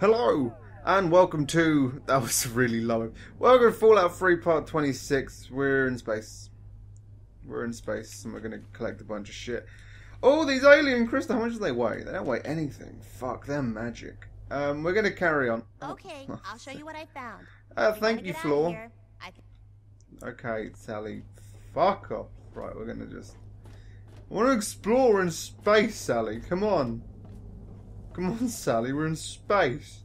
Hello, and welcome to. That was really low. Welcome to Fallout 3 Part 26. We're in space. We're in space, and we're gonna collect a bunch of shit. Oh, these alien crystals, how much do they weigh? They don't weigh anything. Fuck, they're magic. Um, we're gonna carry on. Okay, I'll show you what I found. Uh, thank you, Floor. here, can- Okay, Sally. Fuck off. Right, we're gonna just. I want to explore in space, Sally. Come on. Come on, Sally. We're in space.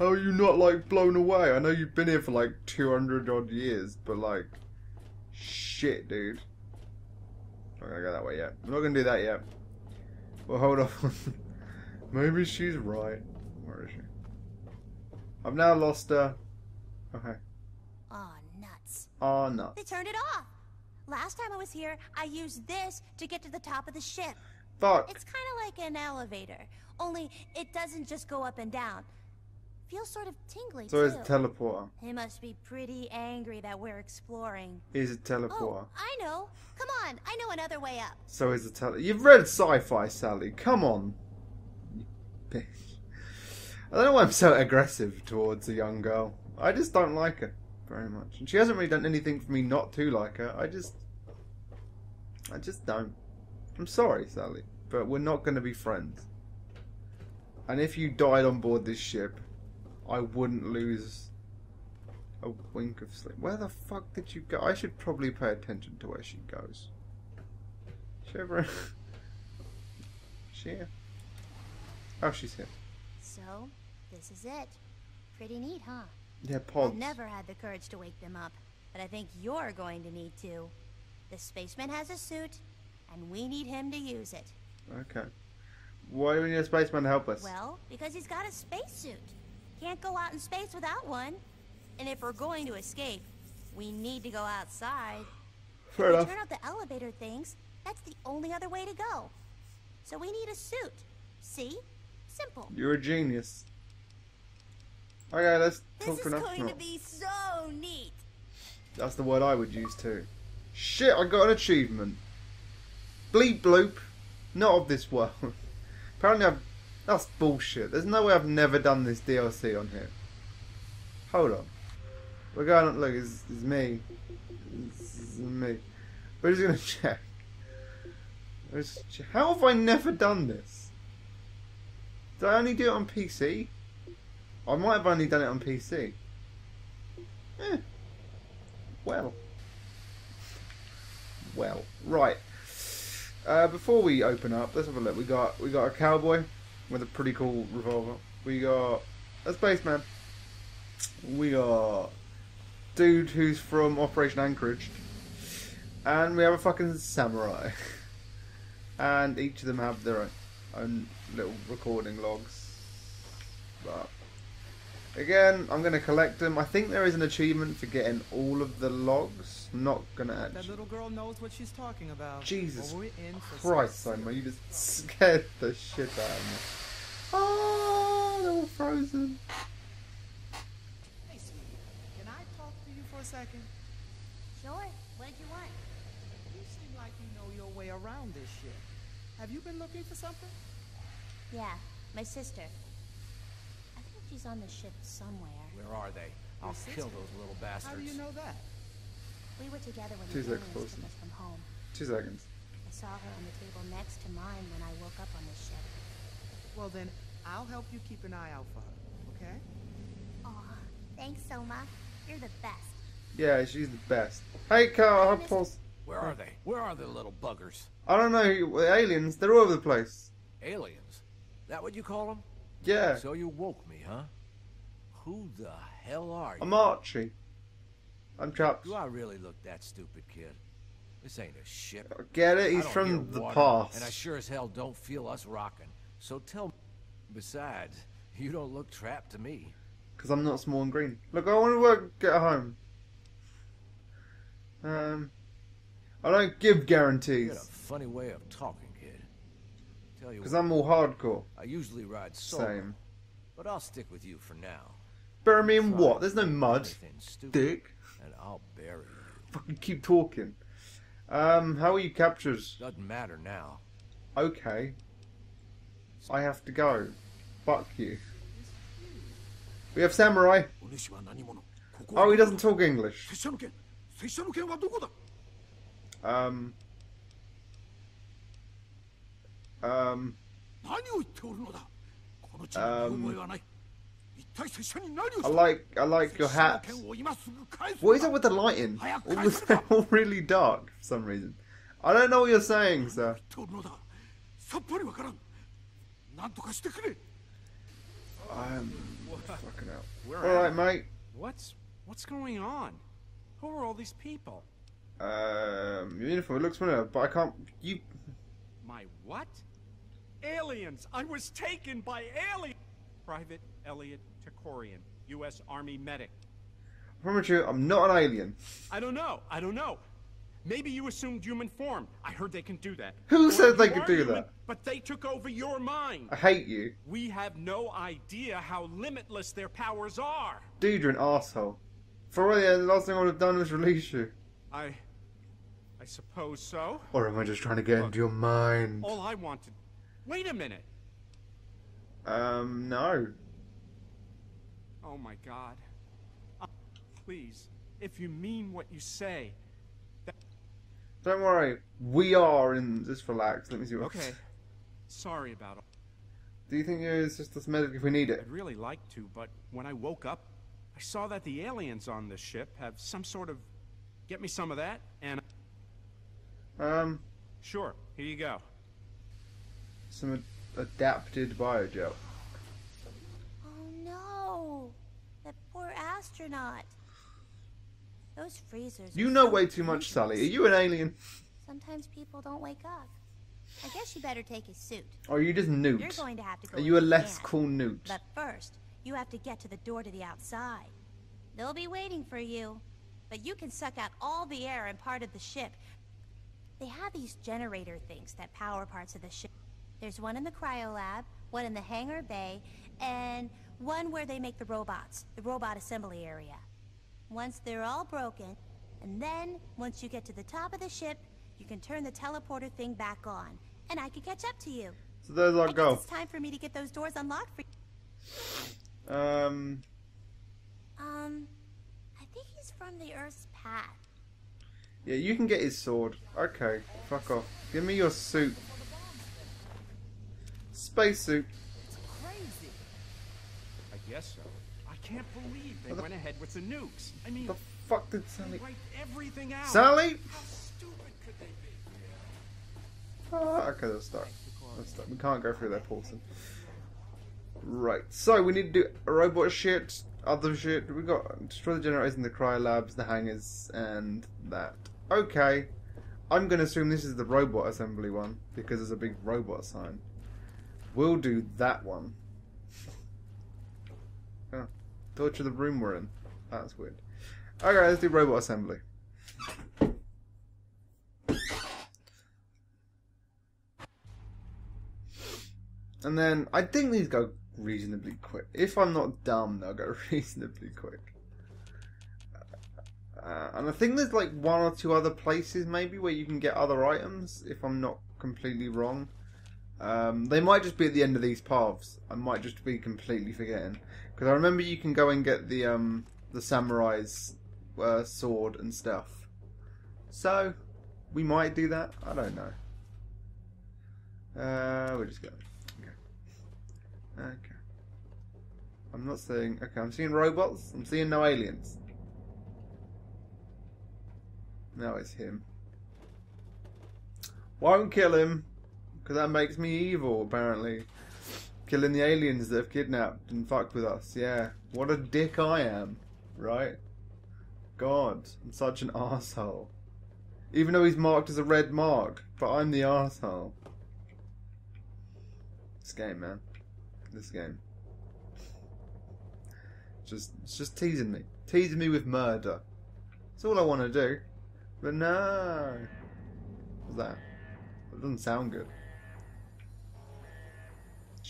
How are you not like blown away? I know you've been here for like 200 odd years, but like. Shit, dude. I'm not gonna go that way yet. I'm not gonna do that yet. Well, hold on. Maybe she's right. Where is she? I've now lost her. Okay. Aw, nuts. Oh, no. They turned it off. Last time I was here, I used this to get to the top of the ship. Fuck. It's kind of like an elevator, only it doesn't just go up and down. Feels sort of tingly, So is a teleporter. He must be pretty angry that we're exploring. Is a teleporter. Oh, I know. Come on, I know another way up. So is a tele. You've read sci-fi, Sally. Come on. I don't know why I'm so aggressive towards a young girl. I just don't like her very much, and she hasn't really done anything for me not to like her. I just, I just don't. I'm sorry, Sally, but we're not going to be friends. And if you died on board this ship, I wouldn't lose a wink of sleep. Where the fuck did you go? I should probably pay attention to where she goes. She ever... she here? Oh, she's here. So, this is it. Pretty neat, huh? Yeah, pods. I've never had the courage to wake them up, but I think you're going to need to. The spaceman has a suit, and we need him to use it. Okay. Why do we need a spaceman to help us? Well, because he's got a spacesuit. Can't go out in space without one. And if we're going to escape, we need to go outside. Fair if enough. turn off the elevator things, that's the only other way to go. So we need a suit. See? Simple. You're a genius. Okay, let's This talk is enough. going to be so neat. That's the word I would use too. Shit, I got an achievement. Bleep bloop. Not of this world. Apparently I've... That's bullshit. There's no way I've never done this DLC on here. Hold on. We're going on... Look, it's, it's me. It's, it's me. We're just gonna check. Let's How have I never done this? Did I only do it on PC? I might have only done it on PC. Eh. Well. Well. Right. Uh, before we open up, let's have a look. We got we got a cowboy with a pretty cool revolver. We got a spaceman. We got dude who's from Operation Anchorage. And we have a fucking samurai. and each of them have their own, own little recording logs. But again, I'm going to collect them. I think there is an achievement for getting all of the logs. I'm not going to That little girl knows what she's talking about. Jesus in Christ, some Simon, you just scared the shit out of me. Ah, oh, they're all frozen. Hey, sweetie, can I talk to you for a second? Sure. What did you want? You seem like you know your way around this shit. Have you been looking for something? Yeah, my sister. I think she's on the ship somewhere. Where are they? I'll kill those little bastards. How do you know that? We were together when Two the seconds, aliens took us from home. Two seconds. I saw her on the table next to mine when I woke up on the ship. Well, then, I'll help you keep an eye out for her, okay? Aw, thanks, Soma. You're the best. Yeah, she's the best. Hey, Carl, I'll pulse. Where are they? Where are the little buggers? I don't know. Aliens, they're all over the place. Aliens? That what you call them? Yeah. So you woke me, huh? Who the hell are you? I'm Archie. I'm Chaps. Do I really look that stupid, kid? This ain't a ship. Get it? He's from the water, past. And I sure as hell don't feel us rocking. So tell me. Besides, you don't look trapped to me. Because I'm not small and green. Look, I want to work, get home. Um, I don't give guarantees. You got a funny way of talking, kid. Tell you Because I'm all hardcore. I usually ride solo, Same. but I'll stick with you for now. Bury me in what? There's no mud. Dick and I'll bury you. Fucking keep talking. Um, how are you captures? Doesn't matter now. Okay. I have to go. Fuck you. We have samurai. Oh, he doesn't talk English. Um. Um. Um. I like I like your hat. What is up with the lighting? All, this, all really dark for some reason. I don't know what you're saying, sir. I'm fucking out. All right, mate. What's what's going on? Who are all these people? Um, your uniform looks familiar, but I can't. You. My what? Aliens. I was taken by aliens. Private Elliot Tercorian, U.S. Army medic. I promise you, I'm not an alien. I don't know. I don't know. Maybe you assumed human form. I heard they can do that. Who Or said they could do human, that? But they took over your mind. I hate you, We have no idea how limitless their powers are. dude. You're an asshole. For all the last thing I would have done was release you. I. I suppose so. Or am I just trying to get into your mind? All I wanted. Wait a minute. Um, no. Oh my god. Uh, please, if you mean what you say. Don't worry. We are in. Just relax. Let me see what. Okay. Sorry about it. Do you think it's just this medic if we need it? I'd really like to, but when I woke up, I saw that the aliens on this ship have some sort of. Get me some of that, and. Um, Sure, here you go. some ad- adapted biogel. Oh no! That poor astronaut. Those freezers. You know so way too much, Sally. Are you an alien? Sometimes people don't wake up. I guess you better take his suit. Or are you just Newt? You're going to have to go. Are you a less can. cool newt? But first, you have to get to the door to the outside. They'll be waiting for you. But you can suck out all the air and part of the ship. They have these generator things that power parts of the ship. There's one in the cryo lab, one in the hangar bay, and one where they make the robots, the robot assembly area. Once they're all broken, and then once you get to the top of the ship, you can turn the teleporter thing back on, and I can catch up to you. So there's our goal. it's time for me to get those doors unlocked for you. Um, Um, I think he's from the Earth's path. yeah, you can get his sword. Okay, fuck off. Give me your suit. Spacesuit. Crazy. Guess so. I can't believe they went ahead with the nukes. I mean, The fuck did Sally? everything out. Sally? How stupid could they be? Ah, okay, they're stuck. They're stuck. We can't go through their portion. Right, so we need to do robot shit, other shit. We got destroy the generators in the cryo labs, the hangars, and that. Okay, I'm gonna assume this is the robot assembly one because there's a big robot sign. We'll do that one. Oh, torture the room we're in. That's weird. Okay, let's do robot assembly. And then I think these go reasonably quick. If I'm not dumb, they'll go reasonably quick. Uh, and I think there's like one or two other places maybe where you can get other items. If I'm not completely wrong, um, they might just be at the end of these paths. I might just be completely forgetting because I remember you can go and get the um, the samurai's uh, sword and stuff. So we might do that. I don't know. Uh, we're just going. Okay. I'm not seeing. Okay, I'm seeing robots. I'm seeing no aliens. No, it's him. Won't kill him, because that makes me evil, apparently. Killing the aliens that have kidnapped and fucked with us. Yeah. What a dick I am, right? God, I'm such an asshole. Even though he's marked as a red mark, but I'm the asshole. This game, man this game. Just, it's just teasing me, teasing me with murder. That's all I want to do. But no, what's that? That doesn't sound good.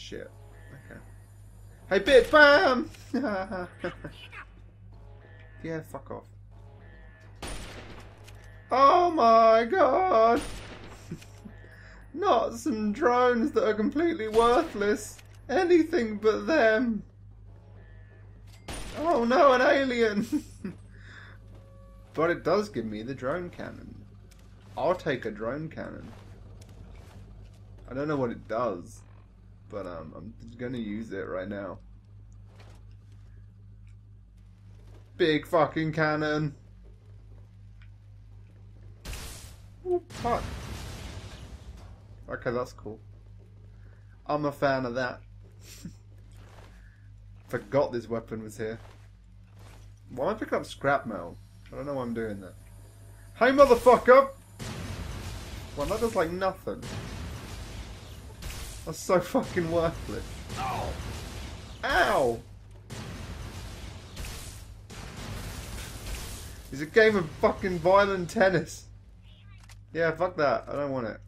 Shit. Okay. Hey, bitch! Bam! yeah, fuck off. Oh my god! Not some drones that are completely worthless. Anything but them. Oh no, an alien! but it does give me the drone cannon. I'll take a drone cannon. I don't know what it does, but um, I'm gonna use it right now. Big fucking cannon! Ooh, fuck. Okay, that's cool. I'm a fan of that. Forgot this weapon was here. Why am I picking up scrap metal? I don't know why I'm doing that. Hey, motherfucker! Well, that does like nothing. That's so fucking worthless. Ow! Ow! It's a game of fucking violent tennis. Yeah, fuck that. I don't want it.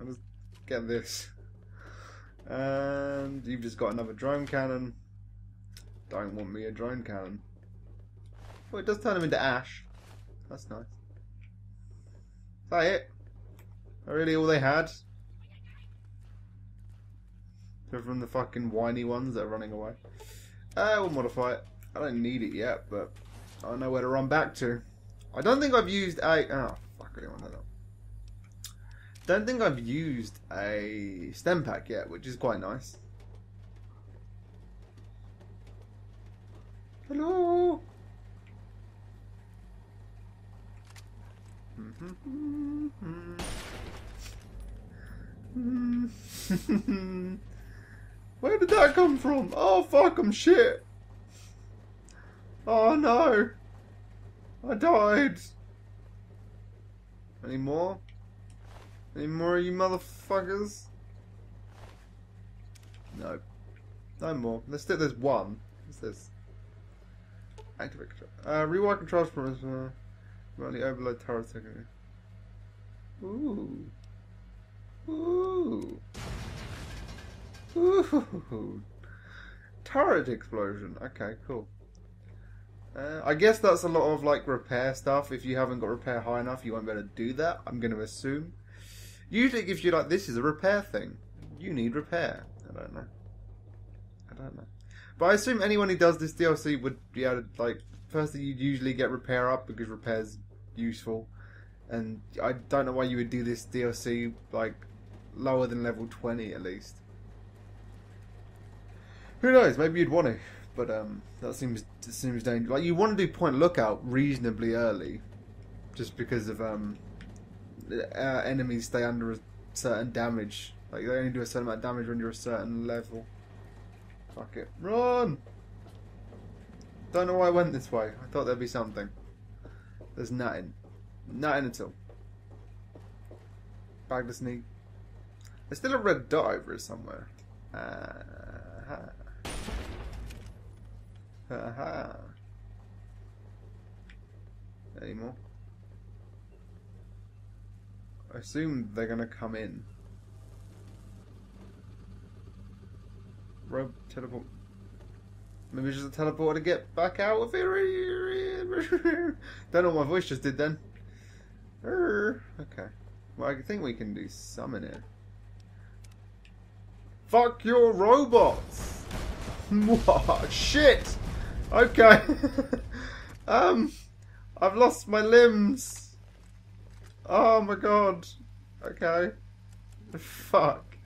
I'll just get this. And you've just got another drone cannon. Don't want me a drone cannon. Well, it does turn them into ash. That's nice. Is that it? Really all they had? They're from the fucking whiny ones that are running away. Uh, we'll modify it. I don't need it yet, but I don't know where to run back to. I don't think I've used a... Oh, fuck, I didn't want that. Don't think I've used a stimpak yet, which is quite nice. Hello. Where did that come from? Oh fuck, I'm shit. Oh no. I died. Any more? Any more you motherfuckers? No. No more. Let's do there's one. What's this? Activate control. Uh, rewire controls from uh, the overload turret second. Ooh. Ooh. Ooh. Turret explosion. Okay, cool. Uh, I guess that's a lot of like repair stuff. If you haven't got repair high enough, you won't be able to do that. I'm going to assume. Usually, it gives you like this is a repair thing. You need repair. I don't know. I don't know. But I assume anyone who does this DLC would be able to like. Firstly, you'd usually get repair up because repair's useful, and I don't know why you would do this DLC like lower than level twenty at least. Who knows? Maybe you'd want to, but um, that seems seems dangerous. Like you want to do point lookout reasonably early, just because of um, uh, enemies stay under a certain damage. Like they only do a certain amount of damage when you're a certain level. Fuck it, run! Don't know why I went this way. I thought there'd be something. There's nothing. Nothing at all. Bag to sneak. There's still a red dot over somewhere. Uh-huh. Uh-huh. Any more? I assume they're gonna come in. Rope teleport. Maybe just a teleport to get back out of here. Don't know what my voice just did then. Okay. Well, I think we can do summon it. Fuck your robots! Shit! Okay. um, I've lost my limbs. Oh my god. Okay. Fuck.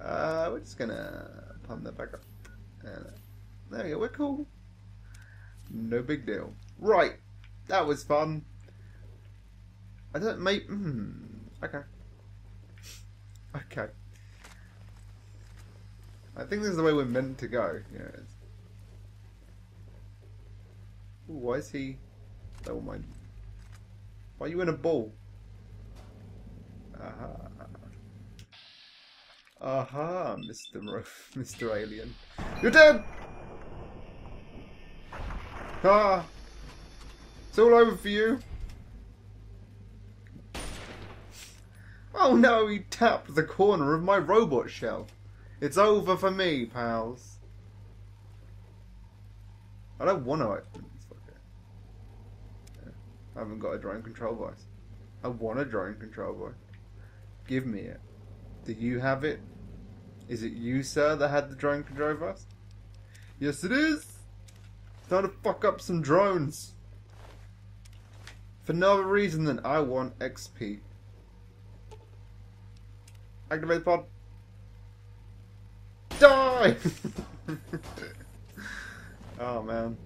Uh, we're just gonna pump that back up. Uh, there we go. We're cool. No big deal. Right. That was fun. I don't make. Hmm. Okay. Okay. I think this is the way we're meant to go. Yeah. Ooh, why is he? Don't mind. Why are you in a ball? Aha. Aha, Mr. Mr. Alien. You're dead! Ah! It's all over for you. Oh no, he tapped the corner of my robot shell. It's over for me, pals. I don't want to open this. Okay. Yeah. I haven't got a drone control voice. I want a drone control voice. Give me it. Do you have it? Is it you, sir, that had the drone control voice? Yes, it is. Time to fuck up some drones. For no other reason than I want XP. Activate the pod. Die! oh man.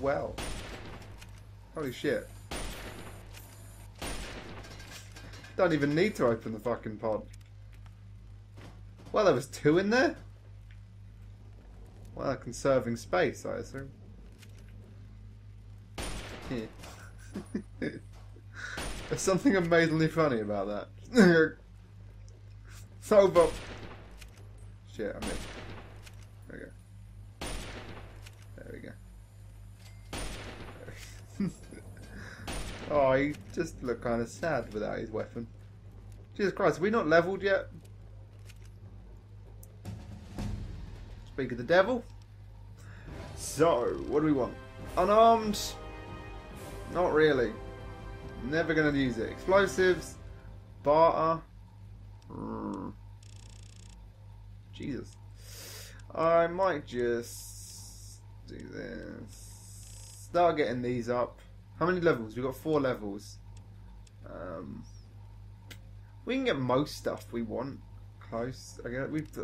Well. Holy shit. Don't even need to open the fucking pod. Well, there was two in there? Well, conserving space, I assume. There's something amazingly funny about that. so, but... Shit, I missed. There we go. There we go. Oh, he just looked kind of sad without his weapon. Jesus Christ, are we not leveled yet? Speak of the devil. So, what do we want? Unarmed? Not really. Never gonna use it. Explosives. Barter. Mm. Jesus. I might just do this. Start getting these up. How many levels? We've got four levels. Um, we can get most stuff we want. Close. I guess we've.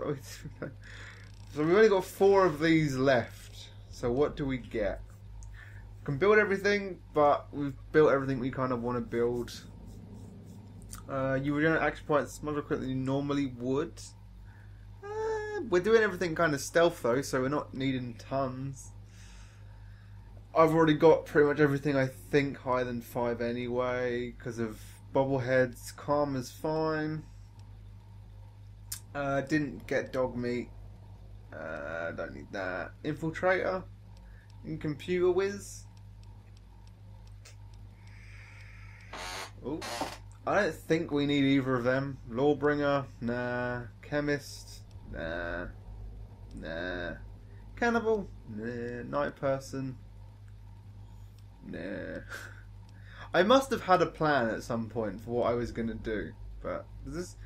So we've only got four of these left. So what do we get? can build everything, but we've built everything we kind of want to build. Uh, you regenerate action points much more quickly than you normally would. Uh, we're doing everything kind of stealth though, so we're not needing tons. I've already got pretty much everything I think higher than 5 anyway, because of bobbleheads. Calm is fine. Uh, didn't get dog meat. Uh, don't need that. Infiltrator. In computer whiz. Oh, I don't think we need either of them. Lawbringer, nah. Chemist, nah. Nah. Cannibal, nah. Night person, nah. I must have had a plan at some point for what I was going to do, but this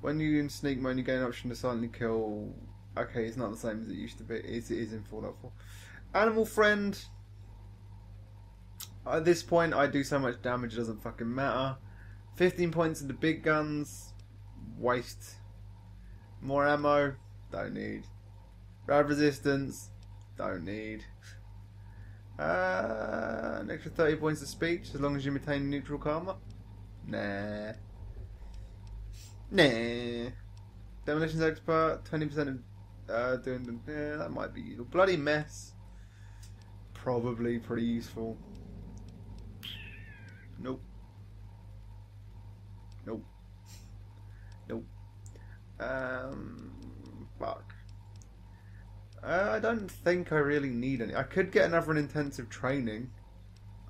when you in sneak mode you gain option to silently kill. Okay, it's not the same as it used to be. It is in Fallout 4. Animal friend, at this point, I do so much damage, it doesn't fucking matter. 15 points into big guns. Waste. More ammo. Don't need. Rad resistance. Don't need. Uh, an extra 30 points of speech as long as you maintain neutral karma. Nah. Nah. Demolitions expert. 20% of uh, doing the. Yeah, that might be. Bloody mess. Probably pretty useful. Nope. Nope. Nope. Um, fuck. Uh, I don't think I really need any. I could get another intensive training,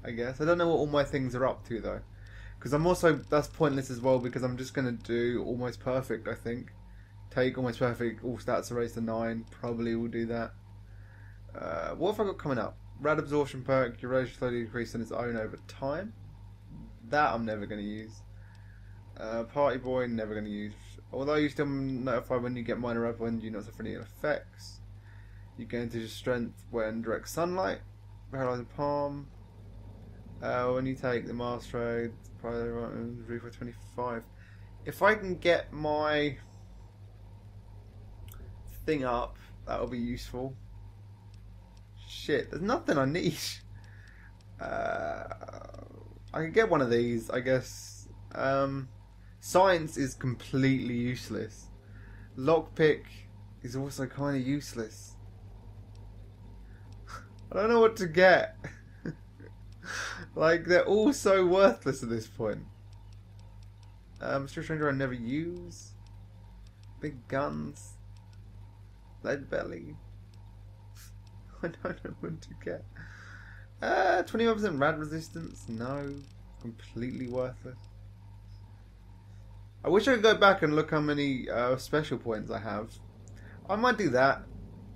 I guess. I don't know what all my things are up to though. Because I'm also, that's pointless as well because I'm just going to do almost perfect, I think. Take almost perfect, all stats are raised to 9. Probably will do that. Uh, what have I got coming up? Rad absorption perk, duration slowly increase on its own over time. That I'm never going to use. Uh, Party Boy, never going to use. Although you still notify when you get minor weapons, you not suffer any effects. You gain into strength when direct sunlight. Paralyzing Palm. Uh, when you take the Master Trade, for 25. If I can get my thing up, that'll be useful. Shit, there's nothing I need. Uh, I could get one of these, I guess. Um, science is completely useless. Lockpick is also kind of useless. I don't know what to get. like, they're all so worthless at this point. Um, Street Stranger I never use. Big guns. Lead belly. I don't know what to get. Uh, 21% rad resistance? No. Completely worthless. I wish I could go back and look how many uh, special points I have. I might do that.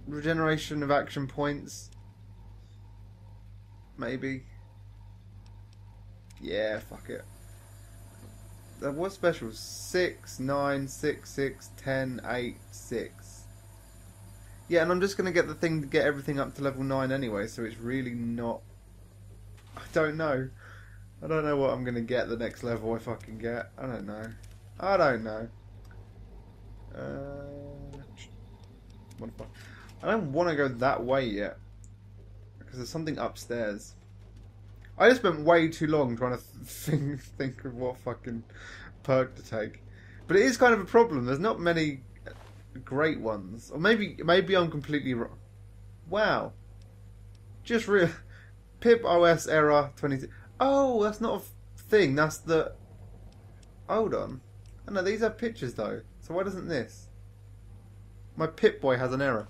Regeneration of action points. Maybe. Yeah, fuck it. There was specials 6, 9, 6, 6, 10, 8, 6. Yeah, and I'm just gonna get the thing to get everything up to level nine anyway, so it's really not. I don't know. I don't know what I'm gonna get the next level if I can get. I don't know. I don't know. Uh, what I don't want to go that way yet because there's something upstairs. I just spent way too long trying to think think of what fucking perk to take, but it is kind of a problem. There's not many uh, great ones, or maybe maybe I'm completely wrong. Wow, just real pip OS error twenty. Oh, that's not a thing. That's the. Hold on. Oh, no, these have pictures though. So why doesn't this? My Pip Boy has an error.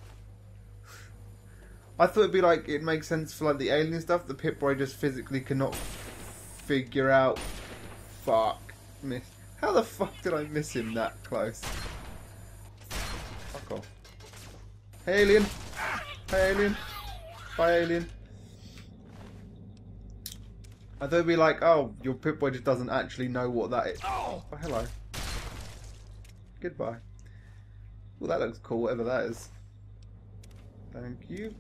I thought it'd be like it makes sense for like the alien stuff. The Pip Boy just physically cannot figure out. Fuck, miss. How the fuck did I miss him that close? Fuck off. Hey alien. Hey alien. Bye alien. I thought it'd be like, oh, your Pip Boy just doesn't actually know what that is. Oh, hello. Goodbye. Well, that looks cool, whatever that is. Thank you.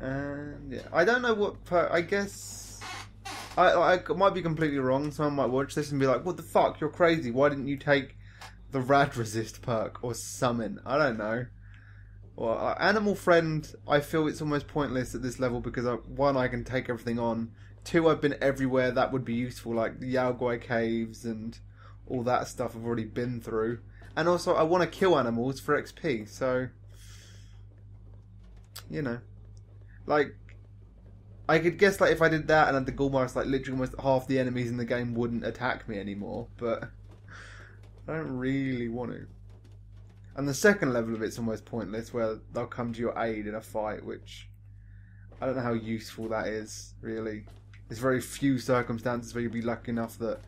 And yeah, I don't know what per. I guess I, I might be completely wrong. Someone might watch this and be like, "What the fuck? You're crazy. Why didn't you take the rad resist perk or summon?" I don't know. Well, uh, animal friend, I feel it's almost pointless at this level because I, one, I can take everything on. Two, I've been everywhere that would be useful, like the Yaoguai caves and all that stuff I've already been through. And also, I want to kill animals for XP, so. You know. Like. I could guess, like, if I did that and had the Ghoulmask, like, literally almost half the enemies in the game wouldn't attack me anymore, but. I don't really want to. And the second level of it's almost pointless, where they'll come to your aid in a fight, which. I don't know how useful that is, really. There's very few circumstances where you'll be lucky enough that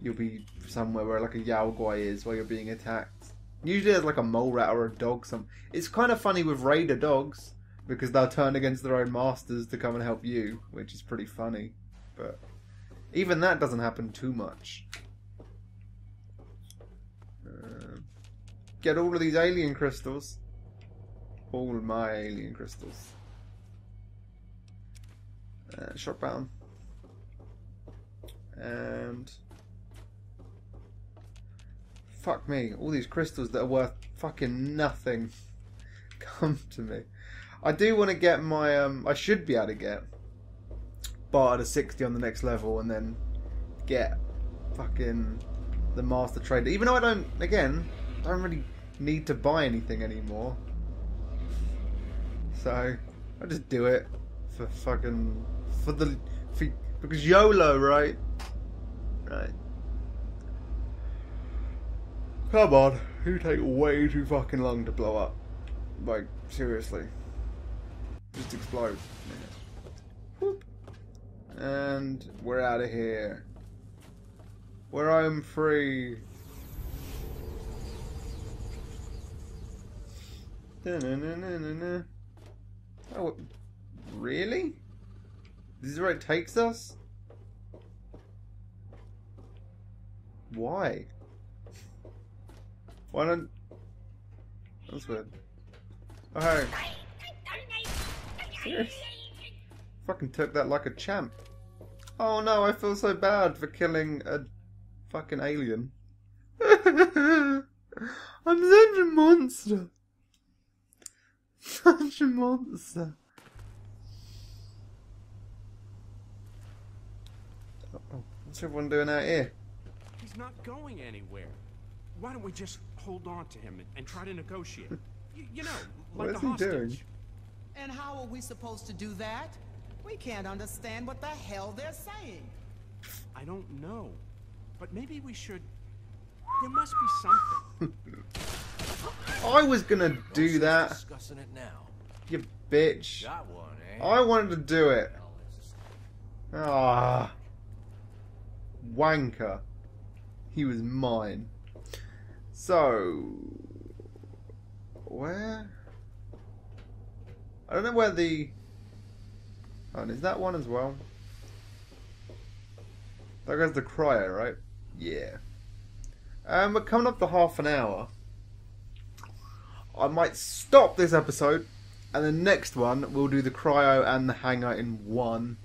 you'll be somewhere where like a Yaoguai is while you're being attacked. Usually there's like a mole rat or a dog. Some it's kind of funny with raider dogs because they'll turn against their own masters to come and help you, which is pretty funny. But even that doesn't happen too much. Uh, get all of these alien crystals. All my alien crystals. Uh, shot. And fuck me, all these crystals that are worth fucking nothing come to me. I do want to get my, um, I should be able to get Bard at a 60 on the next level and then get fucking the Master Trader. Even though I don't, again, I don't really need to buy anything anymore. So, I just do it for fucking, for the, for, because YOLO, right? Right. Come on, you take way too fucking long to blow up. Like, seriously. Just explode. And we're out of here. We're home free. Oh, really? This is where it takes us? Why? Why don't... That's weird. Oh, hey. Serious? Fucking took that like a champ. Oh no, I feel so bad for killing a fucking alien. I'm such a monster. Such a monster. Oh, what's everyone doing out here? He's not going anywhere. Why don't we just hold on to him and, and try to negotiate? you, you know, like What a he hostage. doing? And how are we supposed to do that? We can't understand what the hell they're saying. I don't know, but maybe we should. There must be something. I was gonna do that, Discussing it now. you bitch. Got one, eh? I wanted to do it. Hell, Ah. Wanker. He was mine. So. Where? I don't know where the. Oh, and is that one as well? That goes the cryo, right? Yeah. Um, we're coming up to half an hour. I might stop this episode, and the next one we'll do the cryo and the hangar in one,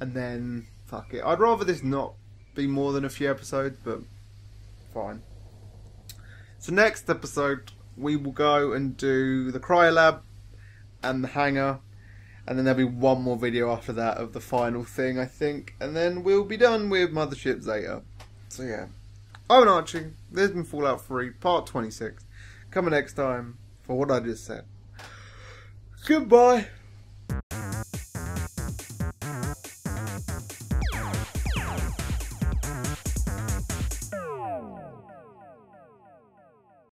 and then fuck it. I'd rather this not be more than a few episodes, but fine. So next episode we will go and do the cryo lab and the hangar, and then there'll be one more video after that of the final thing, I think, and then we'll be done with Mothership Zeta. So yeah, I'm Archie. This has been Fallout 3, Part 26. Coming next time for what I just said. Goodbye.